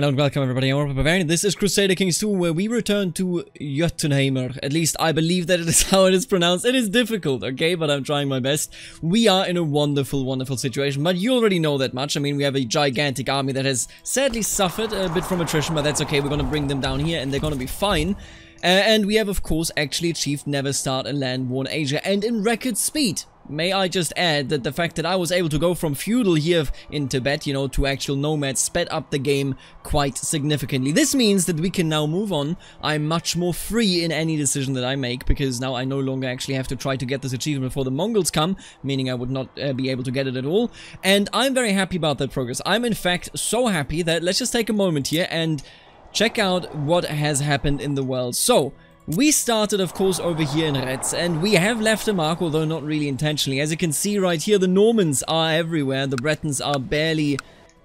Hello and welcome everybody, I'm Bavarian. This is Crusader Kings 2 where we return to Jotunheimer. At least I believe that it is how it is pronounced. It is difficult, okay, but I'm trying my best. We are in a wonderful, wonderful situation, but you already know that much. I mean, we have a gigantic army that has sadly suffered a bit from attrition, but that's okay. We're gonna bring them down here and they're gonna be fine. Uh, and we have, of course, actually achieved Never Start a Land War in Asia and in record speed. May I just add that the fact that I was able to go from feudal here in Tibet, you know, to actual nomads sped up the game quite significantly. This means that we can now move on. I'm much more free in any decision that I make because now I no longer actually have to try to get this achievement before the Mongols come, meaning I would not uh, be able to get it at all. And I'm very happy about that progress. I'm in fact so happy that let's just take a moment here and check out what has happened in the world. So, we started, of course, over here in Retz, and we have left a mark, although not really intentionally. As you can see right here, the Normans are everywhere. The Bretons are barely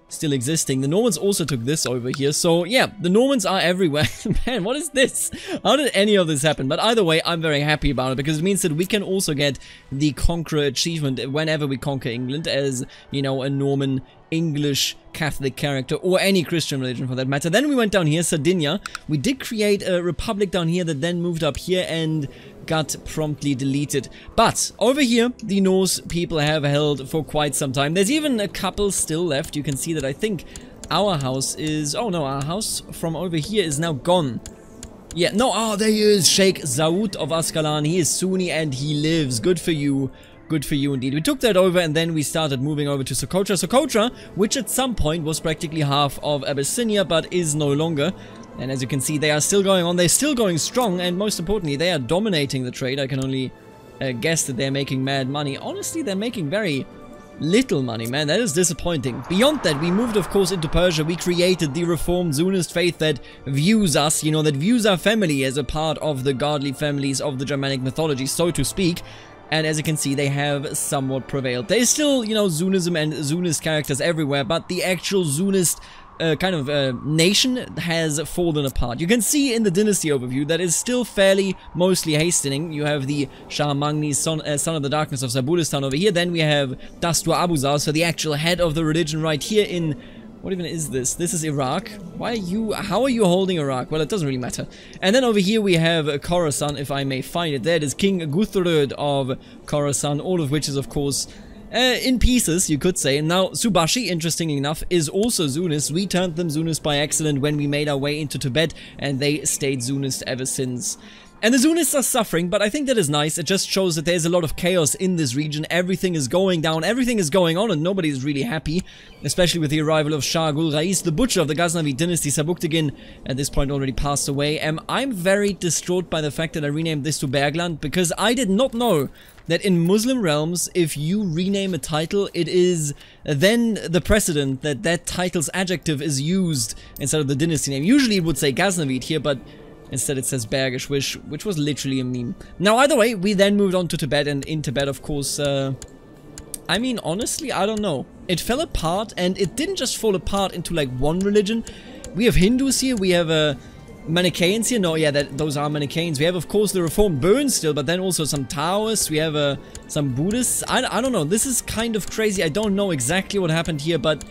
still existing. The Normans also took this over here. So, yeah, the Normans are everywhere. Man, what is this? How did any of this happen? But either way, I'm very happy about it because it means that we can also get the Conqueror achievement whenever we conquer England as, you know, a Norman English Catholic character, or any Christian religion for that matter. Then we went down here, Sardinia. We did create a republic down here that then moved up here and got promptly deleted. But over here, the Norse people have held for quite some time. There's even a couple still left. You can see that I think our house is... Oh no, our house from over here is now gone. Yeah, no, oh, there he is, Sheikh Zaud of Ascalon. He is Sunni and he lives. Good for you. Good for you indeed. We took that over and then we started moving over to Socotra. Socotra, which at some point was practically half of Abyssinia, but is no longer. And as you can see, they are still going on. They're still going strong, and most importantly, they are dominating the trade. I can only uh, guess that they're making mad money. Honestly, they're making very little money, man. That is disappointing. Beyond that, we moved, of course, into Persia. We created the Reformed Zunist faith that views us, you know, that views our family as a part of the godly families of the Germanic mythology, so to speak. And as you can see, they have somewhat prevailed. There's still, you know, Zunism and Zunist characters everywhere, but the actual Zunist uh, kind of uh, nation has fallen apart. You can see in the dynasty overview that is still fairly mostly hastening. You have the Shah Magni, son, uh, son of the darkness of Zabulistan over here. Then we have Dastur Abuzar, so the actual head of the religion right here in what even is this? This is Iraq. Why are you... How are you holding Iraq? Well, it doesn't really matter. And then over here we have Khorasan, if I may find it. That is King Guthrud of Khorasan, all of which is, of course, uh, in pieces, you could say. Now, Subashi, interestingly enough, is also Zunist. We turned them Zunist by accident when we made our way into Tibet, and they stayed Zunist ever since. And the Zunists are suffering, but I think that is nice. It just shows that there's a lot of chaos in this region. Everything is going down, everything is going on, and nobody is really happy. Especially with the arrival of Shah Gul Rais, the butcher of the Ghaznavid dynasty. Sabuktigin, at this point, already passed away. Um, I'm very distraught by the fact that I renamed this to Bergland, because I did not know that in Muslim realms, if you rename a title, it is then the precedent that that title's adjective is used instead of the dynasty name. Usually it would say Ghaznavid here, but Instead it says Bergish, which, which was literally a meme. Now, either way, we then moved on to Tibet, and in Tibet, of course, uh, I mean, honestly, I don't know. It fell apart, and it didn't just fall apart into, like, one religion. We have Hindus here, we have, uh, Manichaeans here? No, yeah, that, those are Manichaeans. We have, of course, the Reformed Burns still, but then also some Taoists. We have uh, some Buddhists. I, I don't know. This is kind of crazy. I don't know exactly what happened here, but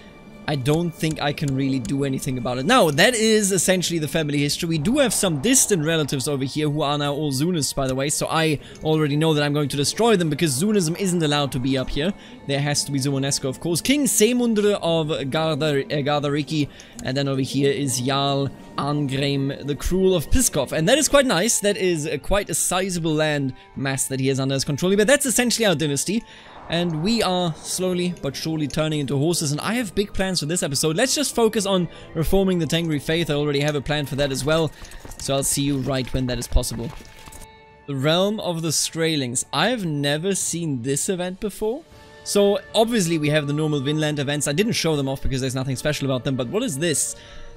I don't think I can really do anything about it. Now, that is essentially the family history. We do have some distant relatives over here who are now all Zunists, by the way, so I already know that I'm going to destroy them because Zunism isn't allowed to be up here. There has to be Suomenusko, of course. King Semundre of Gardar uh, Gardariki, and then over here is Jarl Arngrim the Cruel of Piskov, and that is quite nice. That is uh, quite a sizable land mass that he has under his control, but that's essentially our dynasty. And we are slowly but surely turning into horses and I have big plans for this episode. Let's just focus on reforming the Tengri faith. I already have a plan for that as well. So I'll see you right when that is possible. The Realm of the Skraelings. I've never seen this event before. So obviously we have the normal Vinland events. I didn't show them off because there's nothing special about them. But what is this?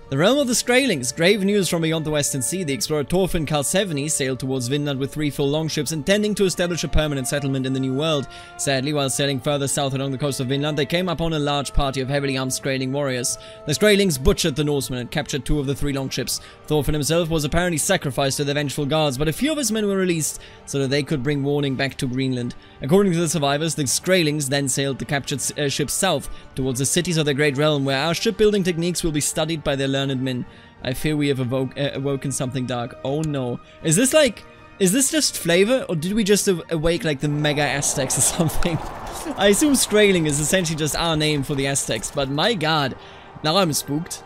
The realm of the Skraelings. Grave news from beyond the Western Sea. The explorer Thorfinn Karlsefni sailed towards Vinland with three full longships, intending to establish a permanent settlement in the New World. Sadly, while sailing further south along the coast of Vinland, they came upon a large party of heavily armed Skraeling warriors. The Skraelings butchered the Norsemen and captured two of the three longships. Thorfinn himself was apparently sacrificed to the vengeful guards, but a few of his men were released so that they could bring warning back to Greenland. According to the survivors, the Skraelings then sailed the captured uh, ships south towards the cities of the great realm, where our shipbuilding techniques will be studied by their learned men. I fear we have awoke, uh, awoken something dark. Oh no. Is this like... Is this just flavor, or did we just awake like the Mega Aztecs or something? I assume Skraeling is essentially just our name for the Aztecs, but my god, now I'm spooked.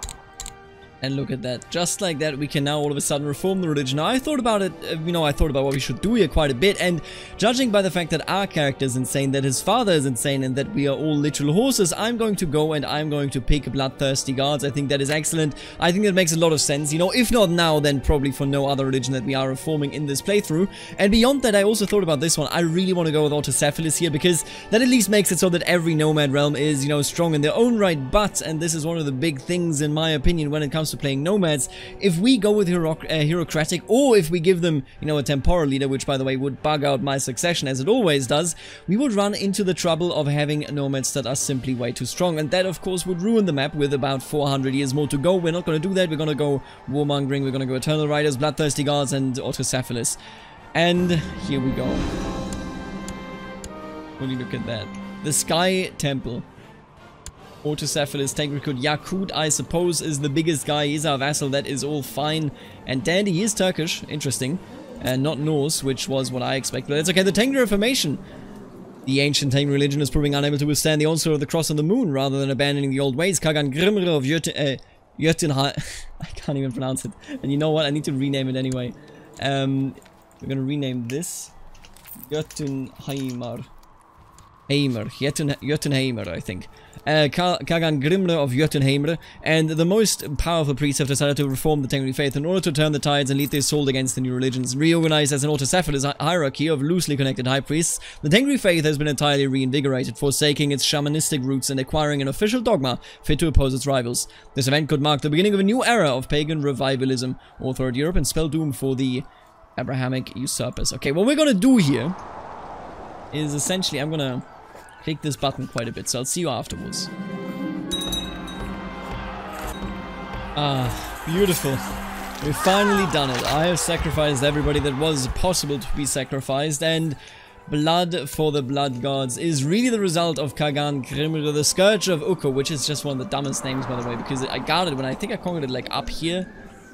And look at that. Just like that, we can now all of a sudden reform the religion. Now, I thought about it, uh, you know, I thought about what we should do here quite a bit. And judging by the fact that our character is insane, that his father is insane, and that we are all literal horses, I'm going to go and I'm going to pick bloodthirsty Gods. I think that is excellent. I think that makes a lot of sense. You know, if not now, then probably for no other religion that we are reforming in this playthrough. And beyond that, I also thought about this one. I really want to go with Autocephalous here because that at least makes it so that every nomad realm is, you know, strong in their own right. But, and this is one of the big things in my opinion when it comes to playing nomads, if we go with hero uh, Hierocratic, or if we give them, you know, a temporal leader, which by the way would bug out my succession as it always does, we would run into the trouble of having nomads that are simply way too strong. And that, of course, would ruin the map with about 400 years more to go. We're not going to do that. We're going to go Warmongering, we're going to go Eternal Riders, Bloodthirsty Gods, and Autocephalous. And here we go. When you look at that. The Sky Temple. Autocephalous, Tengrikut, Yakut, I suppose, is the biggest guy. He's our vassal, that is all fine. And Dandy, is Turkish, interesting. And not Norse, which was what I expected. But it's okay, the Tengri Reformation. The ancient Tengri religion is proving unable to withstand the onslaught of the cross and the moon, rather than abandoning the old ways. Kagan Grimr of Jötun... Uh, I can't even pronounce it. And you know what? I need to rename it anyway. Um, we're gonna rename this Jötunheimar. Heimer. Jötunheimer, I think uh, Kagan Grimner of Jotunheimr, and the most powerful priests have decided to reform the Tengri faith in order to turn the tides and lead their soul against the new religions. Reorganized as an autocephalous hierarchy of loosely connected high priests, the Tengri faith has been entirely reinvigorated, forsaking its shamanistic roots and acquiring an official dogma fit to oppose its rivals. This event could mark the beginning of a new era of pagan revivalism all throughout Europe and spell doom for the Abrahamic usurpers. Okay, what we're gonna do here is essentially, I'm gonna click this button quite a bit, so I'll see you afterwards. Ah, beautiful. We've finally done it. I have sacrificed everybody that was possible to be sacrificed, and blood for the blood gods is really the result of Kagan Grimr, the Scourge of Ukko, which is just one of the dumbest names, by the way, because I got it when I think I conquered it like up here,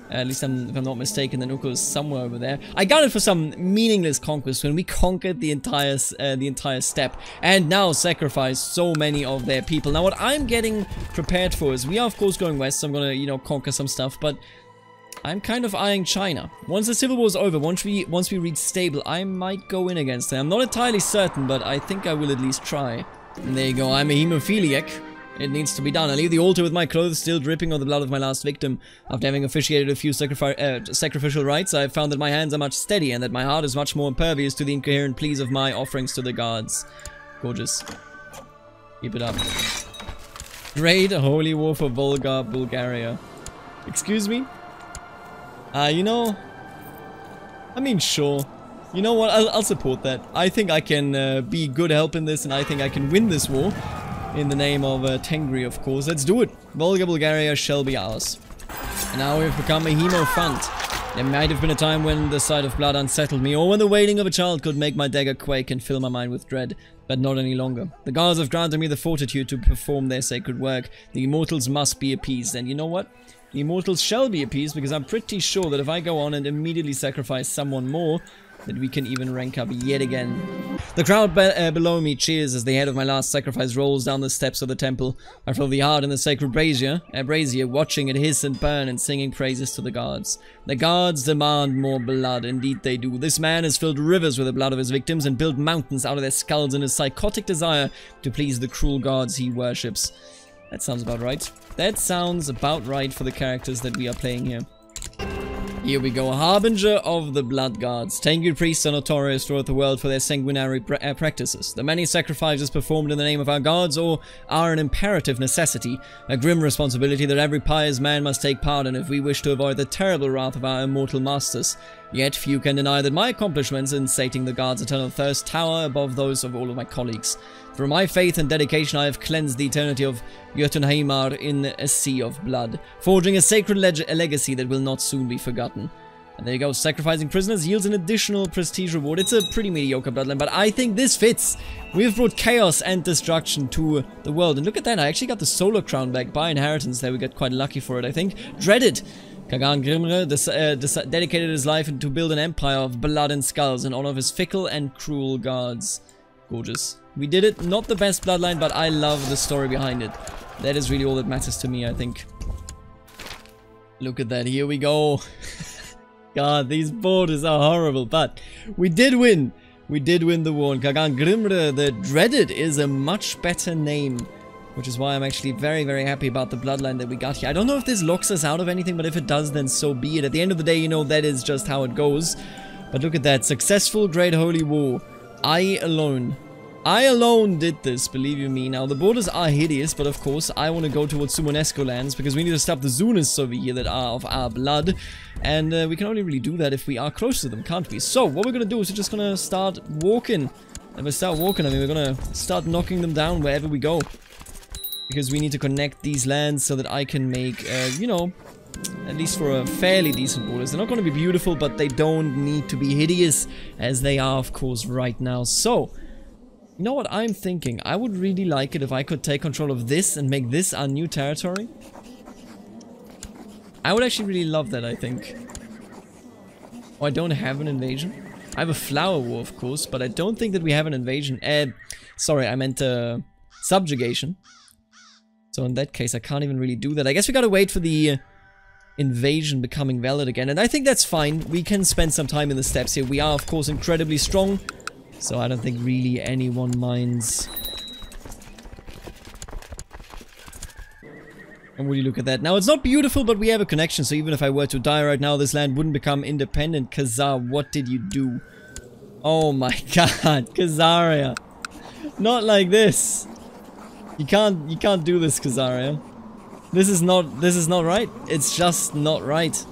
uh, at least I'm, if I'm not mistaken, the Ukko is somewhere over there. I got it for some meaningless conquest when we conquered the entire uh, the entire steppe and now sacrificed so many of their people. Now what I'm getting prepared for is we are of course going west, so I'm gonna you know conquer some stuff, but I'm kind of eyeing China. Once the civil war is over, once we once we reach stable, I might go in against them. I'm not entirely certain, but I think I will at least try. And there you go, I'm a hemophiliac. It needs to be done. I leave the altar with my clothes still dripping on the blood of my last victim. After having officiated a few uh, sacrificial rites, I have found that my hands are much steadier and that my heart is much more impervious to the incoherent pleas of my offerings to the gods. Gorgeous. Keep it up. Great holy war for Volga, Bulgaria. Excuse me? Uh, you know... I mean, sure. You know what, I'll, I'll support that. I think I can uh, be good help in this and I think I can win this war in the name of uh, Tengri, of course. Let's do it. Volga, Bulgaria shall be ours. And now we've become a Hemophant. There might have been a time when the sight of blood unsettled me, or when the wailing of a child could make my dagger quake and fill my mind with dread, but not any longer. The gods have granted me the fortitude to perform their sacred work. The immortals must be appeased, and you know what? The immortals shall be appeased, because I'm pretty sure that if I go on and immediately sacrifice someone more, that we can even rank up yet again. The crowd be uh, below me cheers as the head of my last sacrifice rolls down the steps of the temple. I feel the heart in the sacred brazier, a brazier watching it hiss and burn and singing praises to the gods. The gods demand more blood, indeed they do. This man has filled rivers with the blood of his victims and built mountains out of their skulls in his psychotic desire to please the cruel gods he worships. That sounds about right. That sounds about right for the characters that we are playing here. Here we go, a Harbinger of the Blood Gods. Tengri priests are notorious throughout the world for their sanguinary pra uh, practices. The many sacrifices performed in the name of our gods or are an imperative necessity, a grim responsibility that every pious man must take part in if we wish to avoid the terrible wrath of our immortal masters. Yet few can deny that my accomplishments in sating the gods' eternal thirst tower above those of all of my colleagues. Through my faith and dedication I have cleansed the eternity of Jotunheimar in a sea of blood, forging a sacred leg a legacy that will not soon be forgotten. And there you go, sacrificing prisoners yields an additional prestige reward. It's a pretty mediocre bloodline, but I think this fits. We've brought chaos and destruction to the world. And look at that, I actually got the solar crown back by inheritance there. We got quite lucky for it, I think. Dreaded. Kagan Grimre uh, dedicated his life to build an empire of blood and skulls in honor of his fickle and cruel gods. Gorgeous. We did it. Not the best bloodline, but I love the story behind it. That is really all that matters to me, I think. Look at that. Here we go. God, these borders are horrible, but we did win. We did win the war, and Kagan Grimre, the Dreaded, is a much better name, which is why I'm actually very, very happy about the bloodline that we got here. I don't know if this locks us out of anything, but if it does, then so be it. At the end of the day, you know, that is just how it goes. But look at that. Successful Great Holy War. I alone I alone did this, believe you me. Now, the borders are hideous, but of course, I want to go towards Suomenusko lands because we need to stop the Zunists over here that are of our blood. And uh, we can only really do that if we are close to them, can't we? So, what we're going to do is we're just going to start walking. And we start walking, I mean, we're going to start knocking them down wherever we go. Because we need to connect these lands so that I can make, uh, you know, at least for a fairly decent borders. They're not going to be beautiful, but they don't need to be hideous, as they are, of course, right now. So, you know what I'm thinking? I would really like it if I could take control of this and make this our new territory. I would actually really love that, I think. Oh, I don't have an invasion. I have a flower war, of course, but I don't think that we have an invasion. Eh, sorry, I meant uh, subjugation. So in that case, I can't even really do that. I guess we gotta wait for the uh, invasion becoming valid again. And I think that's fine. We can spend some time in the steppes here. We are, of course, incredibly strong. So I don't think really anyone minds. And would you look at that? Now, it's not beautiful, but we have a connection, so even if I were to die right now, this land wouldn't become independent. Khazar, what did you do? Oh my god, Khazaria. Not like this. You can't, you can't do this, Khazaria. This is not, this is not right. It's just not right.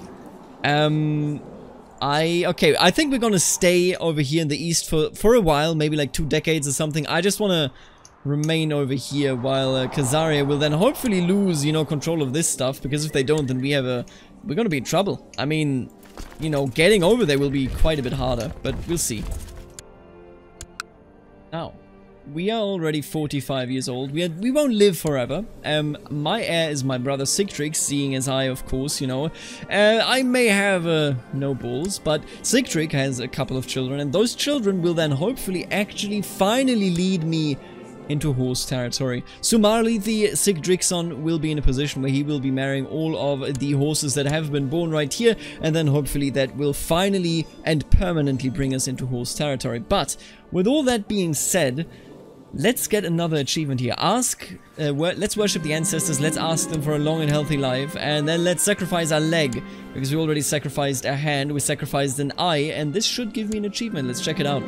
Um, I, okay, I think we're gonna stay over here in the east for, for a while, maybe like two decades or something. I just wanna remain over here while uh, Khazaria will then hopefully lose, you know, control of this stuff, because if they don't, then we have a, we're gonna be in trouble. I mean, you know, getting over there will be quite a bit harder, but we'll see. Now, we are already 45 years old. We, are, we won't live forever. Um, my heir is my brother Sigtrix, seeing as I, of course, you know, uh, I may have uh, no balls, but Sigtrix has a couple of children, and those children will then hopefully actually finally lead me into horse territory. Summarily, the Sigdrixon will be in a position where he will be marrying all of the horses that have been born right here, and then hopefully that will finally and permanently bring us into horse territory. But, with all that being said, Let's get another achievement here. Ask, uh, let's worship the ancestors, let's ask them for a long and healthy life, and then let's sacrifice our leg, because we already sacrificed a hand, we sacrificed an eye, and this should give me an achievement. Let's check it out.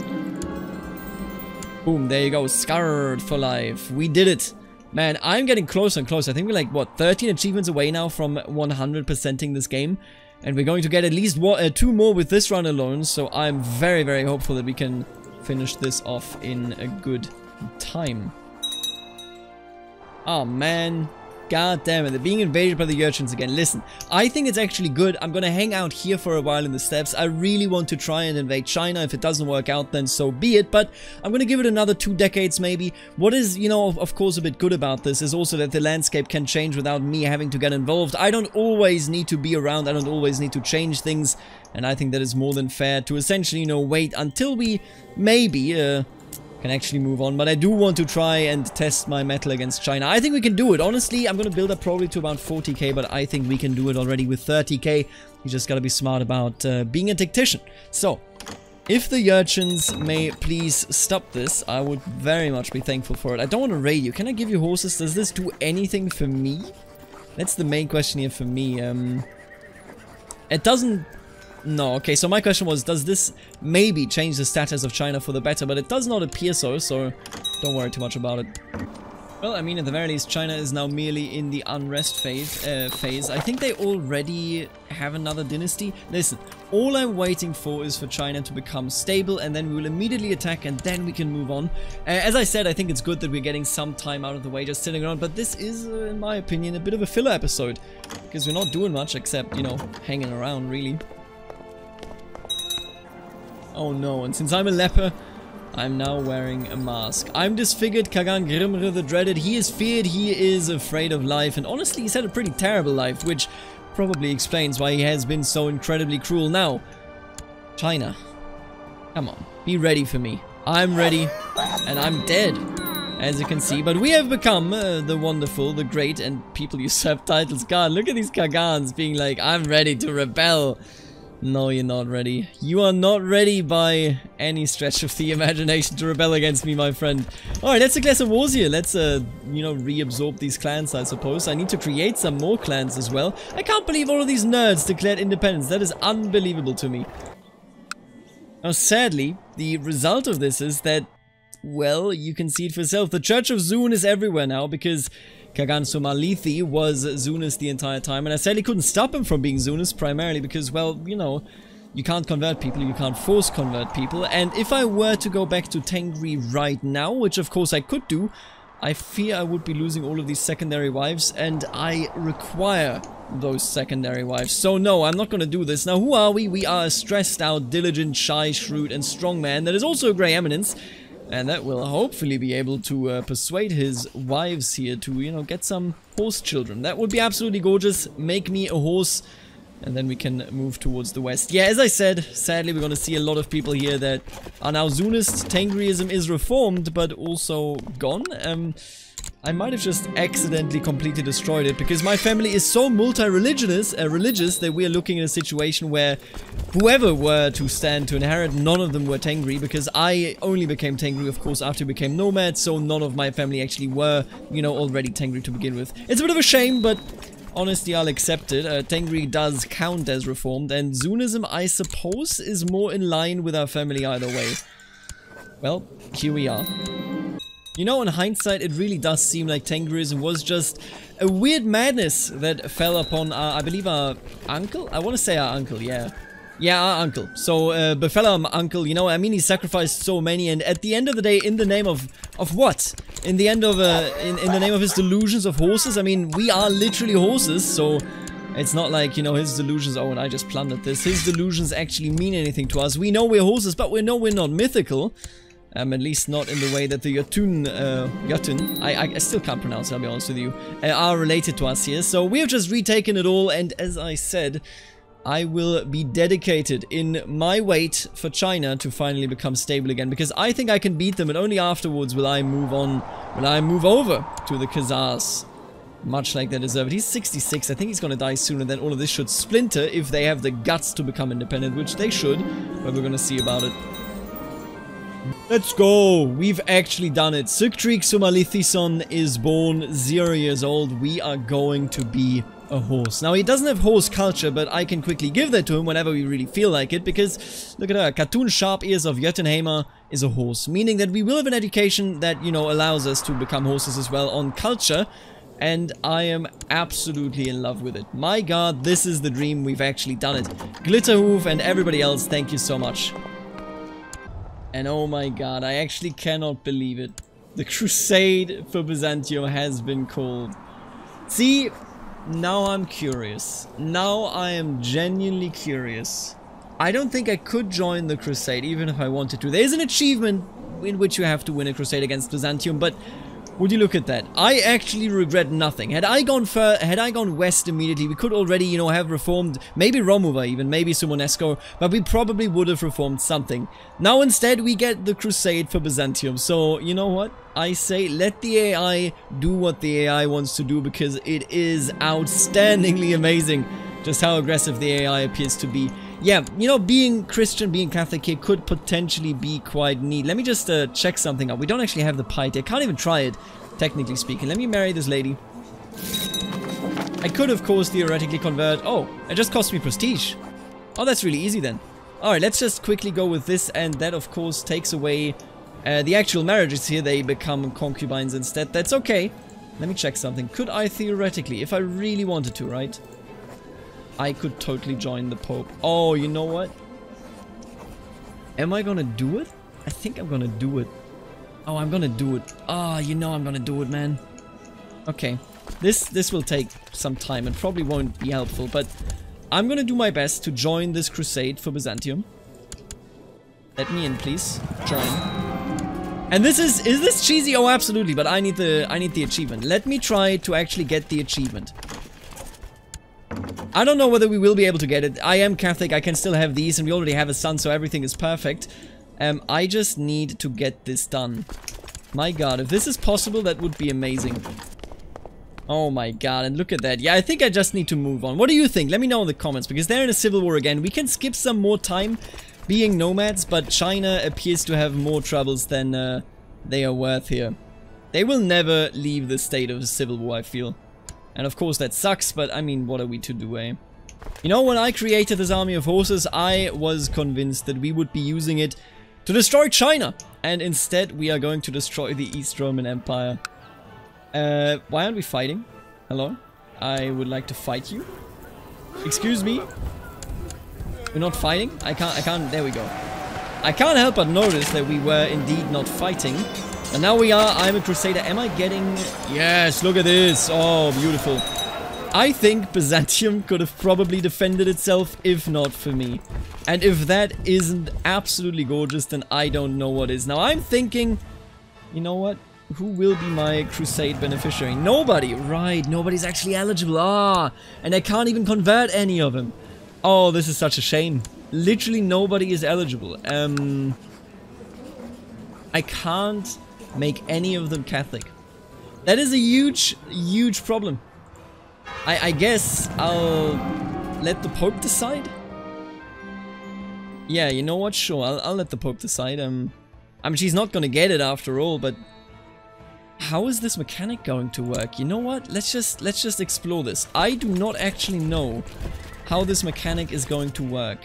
Boom, there you go, scarred for life. We did it. Man, I'm getting closer and closer. I think we're like, what, 13 achievements away now from 100%ing this game. And we're going to get at least one, uh, two more with this run alone, so I'm very, very hopeful that we can finish this off in a good time. Oh man. God damn it, they're being invaded by the Jurchens again. Listen, I think it's actually good. I'm gonna hang out here for a while in the steppes. I really want to try and invade China. If it doesn't work out, then so be it. But I'm gonna give it another two decades maybe. What is, you know, of course a bit good about this is also that the landscape can change without me having to get involved. I don't always need to be around. I don't always need to change things. And I think that is more than fair to essentially, you know, wait until we maybe, uh, can actually move on. But I do want to try and test my mettle against China. I think we can do it. Honestly, I'm going to build up probably to about 40k, but I think we can do it already with 30k. You just got to be smart about uh, being a tactician. So, if the Jurchens may please stop this, I would very much be thankful for it. I don't want to raid you. Can I give you horses? Does this do anything for me? That's the main question here for me. Um, it doesn't no, okay, so my question was, does this maybe change the status of China for the better? But it does not appear so, so don't worry too much about it. Well, I mean, at the very least, China is now merely in the unrest phase. Uh, phase. I think they already have another dynasty. Listen, all I'm waiting for is for China to become stable, and then we will immediately attack, and then we can move on. Uh, as I said, I think it's good that we're getting some time out of the way just sitting around, but this is, uh, in my opinion, a bit of a filler episode, because we're not doing much except, you know, hanging around, really. Oh no, and since I'm a leper, I'm now wearing a mask. I'm disfigured Kagan Grimr the Dreaded. He is feared, he is afraid of life, and honestly he's had a pretty terrible life, which probably explains why he has been so incredibly cruel. Now, China, come on, be ready for me. I'm ready, and I'm dead as you can see. But we have become uh, the wonderful, the great, and people usurp titles. God, look at these Kagans being like, I'm ready to rebel. No, you're not ready. You are not ready by any stretch of the imagination to rebel against me, my friend. Alright, let's declare some wars here. Let's, uh, you know, reabsorb these clans, I suppose. I need to create some more clans as well. I can't believe all of these nerds declared independence. That is unbelievable to me. Now, sadly, the result of this is that well, you can see it for yourself. The Church of Zun is everywhere now because Kagan Somalithi was Zunist the entire time. And I sadly couldn't stop him from being Zunist primarily because, well, you know, you can't convert people, you can't force convert people. And if I were to go back to Tengri right now, which of course I could do, I fear I would be losing all of these secondary wives and I require those secondary wives. So no, I'm not going to do this. Now, who are we? We are a stressed out, diligent, shy, shrewd, and strong man that is also a Grey Eminence. And that will hopefully be able to uh, persuade his wives here to, you know, get some horse children. That would be absolutely gorgeous. Make me a horse. And then we can move towards the west. Yeah, as I said, sadly we're going to see a lot of people here that are now Zunist. Tengriism is reformed, but also gone. Um, I might have just accidentally completely destroyed it because my family is so multi-religious uh, religious that we are looking at a situation where whoever were to stand to inherit, none of them were Tengri because I only became Tengri, of course, after I became Nomad, so none of my family actually were, you know, already Tengri to begin with. It's a bit of a shame, but honestly, I'll accept it. Uh, Tengri does count as reformed, and Zunism, I suppose, is more in line with our family either way. Well, here we are. You know, in hindsight, it really does seem like Tengrism was just a weird madness that fell upon, our, I believe, our uncle? I want to say our uncle, yeah. Yeah, our uncle. So, uh, befell our uncle, you know, I mean, he sacrificed so many, and at the end of the day, in the name of, of what? In the end of, uh, in, in the name of his delusions of horses? I mean, we are literally horses, so it's not like, you know, his delusions, oh, and I just plundered this. His delusions actually mean anything to us. We know we're horses, but we know we're not mythical. Um, at least not in the way that the Yotun, uh, Yotun, I, I, still can't pronounce it, I'll be honest with you, uh, are related to us here. So we have just retaken it all, and as I said, I will be dedicated in my wait for China to finally become stable again, because I think I can beat them, and only afterwards will I move on, will I move over to the Khazars. Much like they deserve it. He's 66, I think he's gonna die sooner than all of this should splinter if they have the guts to become independent, which they should, but we're gonna see about it. Let's go! We've actually done it. Suktriq Sumalithison is born zero years old. We are going to be a horse. Now, he doesn't have horse culture, but I can quickly give that to him whenever we really feel like it, because, look at her, cartoon Sharp Ears of Jotunheimer is a horse, meaning that we will have an education that, you know, allows us to become horses as well on culture, and I am absolutely in love with it. My god, this is the dream, we've actually done it. Glitterhoof and everybody else, thank you so much. And oh my god, I actually cannot believe it. The crusade for Byzantium has been called. See, now I'm curious. Now I am genuinely curious. I don't think I could join the crusade even if I wanted to. There's an achievement in which you have to win a crusade against Byzantium, but would you look at that? I actually regret nothing. Had I gone fur had I gone west immediately, we could already, you know, have reformed maybe Romuva even, maybe Suomenusko, but we probably would have reformed something. Now instead we get the crusade for Byzantium. So, you know what? I say let the AI do what the AI wants to do because it is outstandingly amazing just how aggressive the AI appears to be yeah, you know, being Christian, being Catholic here could potentially be quite neat. Let me just uh, check something out. We don't actually have the piety. I can't even try it, technically speaking. Let me marry this lady. I could, of course, theoretically convert... Oh, it just cost me prestige. Oh, that's really easy then. Alright, let's just quickly go with this, and that, of course, takes away uh, the actual marriages here. They become concubines instead. That's okay. Let me check something. Could I theoretically, if I really wanted to, right? I could totally join the Pope. Oh, you know what? Am I gonna do it? I think I'm gonna do it. Oh, I'm gonna do it. Ah, oh, you know I'm gonna do it, man. Okay. This this will take some time and probably won't be helpful, but I'm gonna do my best to join this crusade for Byzantium. Let me in, please. Join. And this is, is this cheesy? Oh, absolutely, but I need the, I need the achievement. Let me try to actually get the achievement. I don't know whether we will be able to get it. I am Catholic, I can still have these, and we already have a son, so everything is perfect. Um, I just need to get this done. My god, if this is possible, that would be amazing. Oh my god, and look at that. Yeah, I think I just need to move on. What do you think? Let me know in the comments, because they're in a civil war again. We can skip some more time being nomads, but China appears to have more troubles than uh, they are worth here. They will never leave the state of civil war, I feel. And of course that sucks, but I mean, what are we to do, eh? You know, when I created this army of horses, I was convinced that we would be using it to destroy China. And instead, we are going to destroy the East Roman Empire. Uh, why aren't we fighting? Hello? I would like to fight you. Excuse me? We're not fighting? I can't, I can't, there we go. I can't help but notice that we were indeed not fighting. And now we are, I'm a crusader. Am I getting... Yes, look at this. Oh, beautiful. I think Byzantium could have probably defended itself if not for me. And if that isn't absolutely gorgeous, then I don't know what is. Now I'm thinking, you know what? Who will be my crusade beneficiary? Nobody! Right, nobody's actually eligible. Ah, and I can't even convert any of them. Oh, this is such a shame. Literally nobody is eligible. Um, I can't make any of them Catholic. That is a huge, huge problem. I, I guess I'll let the Pope decide? Yeah, you know what? Sure, I'll, I'll let the Pope decide. Um, I mean, she's not gonna get it after all, but how is this mechanic going to work? You know what? Let's just let's just explore this. I do not actually know how this mechanic is going to work.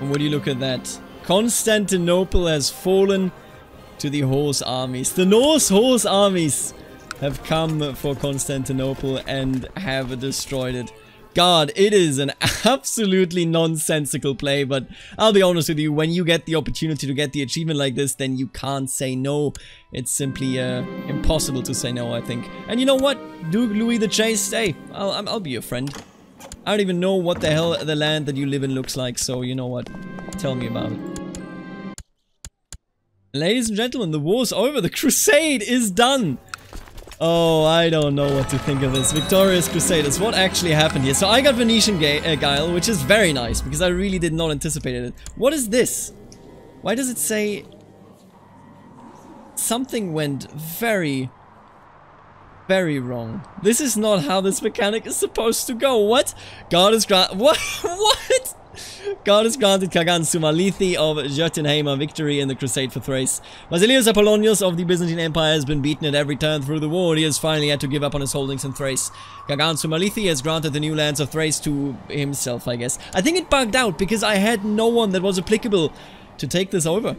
And what do you look at that? Constantinople has fallen to the horse armies. The Norse horse armies have come for Constantinople and have destroyed it. God, it is an absolutely nonsensical play, but I'll be honest with you, when you get the opportunity to get the achievement like this, then you can't say no. It's simply uh, impossible to say no, I think. And you know what? Duke Louis the Chase, hey, I'll, I'll be your friend. I don't even know what the hell the land that you live in looks like, so you know what? Tell me about it. Ladies and gentlemen, the war's over. The crusade is done. Oh, I don't know what to think of this. Victorious Crusaders, what actually happened here? So I got Venetian uh, Guile, which is very nice, because I really did not anticipate it. What is this? Why does it say... Something went very, very wrong. This is not how this mechanic is supposed to go. What? God is grant- What? what? God has granted Kagan Sumalithi of Jotunheim a victory in the crusade for Thrace. Basilius Apollonius of the Byzantine Empire has been beaten at every turn through the war. He has finally had to give up on his holdings in Thrace. Kagan Sumalithi has granted the new lands of Thrace to himself, I guess. I think it bugged out because I had no one that was applicable to take this over.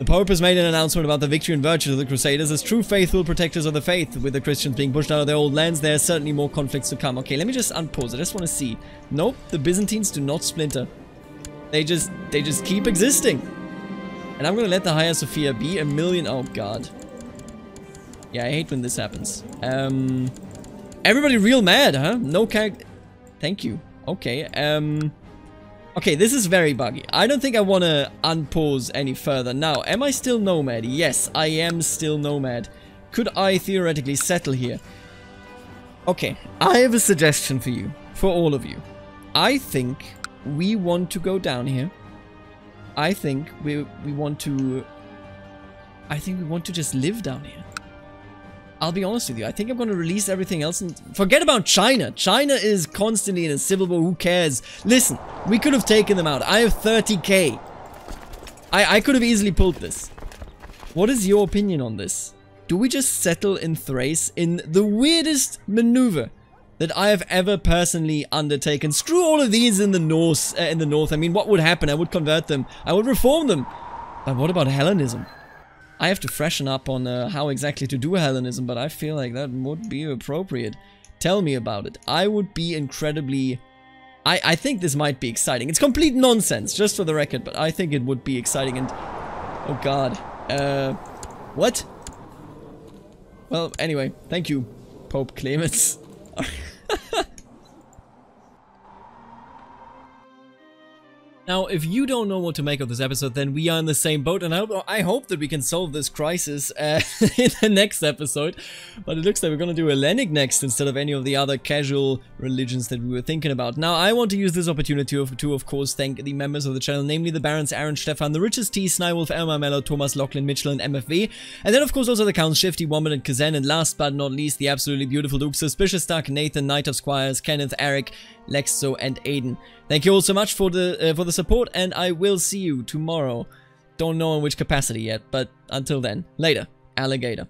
The Pope has made an announcement about the victory and virtues of the Crusaders as true faithful protectors of the faith. With the Christians being pushed out of their old lands, there are certainly more conflicts to come. Okay, let me just unpause. I just want to see. Nope, the Byzantines do not splinter. They just, they just keep existing. And I'm gonna let the Hagia Sophia be a million. Oh god. Yeah, I hate when this happens. Um, everybody real mad, huh? No character. Thank you. Okay. Um. Okay, this is very buggy. I don't think I want to unpause any further. Now, am I still Nomad? Yes, I am still Nomad. Could I theoretically settle here? Okay, I have a suggestion for you. For all of you. I think we want to go down here. I think we, we want to... I think we want to just live down here. I'll be honest with you, I think I'm going to release everything else and forget about China. China is constantly in a civil war, who cares? Listen, we could have taken them out. I have 30k. I, I could have easily pulled this. What is your opinion on this? Do we just settle in Thrace in the weirdest maneuver that I have ever personally undertaken? Screw all of these in the north. Uh, in the north. I mean, what would happen? I would convert them. I would reform them. But what about Hellenism? I have to freshen up on uh, how exactly to do Hellenism, but I feel like that would be appropriate. Tell me about it. I would be incredibly... I, I think this might be exciting. It's complete nonsense, just for the record, but I think it would be exciting and... Oh god. Uh... What? Well, anyway, thank you, Pope Clemens. Now, if you don't know what to make of this episode, then we are in the same boat, and I hope, I hope that we can solve this crisis uh, in the next episode. But it looks like we're gonna do Hellenic next instead of any of the other casual religions that we were thinking about. Now, I want to use this opportunity to, to of course, thank the members of the channel, namely the Barons Aaron, Stefan, the Richest T, Snywolf, Elmar Mello, Thomas, Lachlan, Mitchell, and MFV. And then, of course, also the counts Shifty, Wombat, and Kazan, and last but not least, the absolutely beautiful Duke, Suspicious Duck, Nathan, Knight of Squires, Kenneth, Eric, Lexo, and Aiden. Thank you all so much for the uh, for the support, and I will see you tomorrow. Don't know in which capacity yet, but until then, later, alligator.